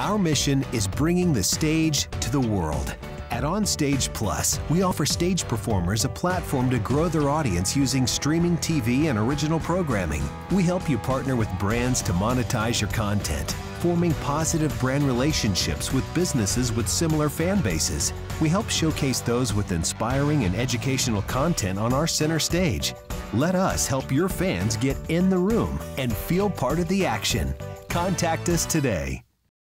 Our mission is bringing the stage to the world. At OnStage Plus, we offer stage performers a platform to grow their audience using streaming TV and original programming. We help you partner with brands to monetize your content, forming positive brand relationships with businesses with similar fan bases. We help showcase those with inspiring and educational content on our center stage. Let us help your fans get in the room and feel part of the action. Contact us today.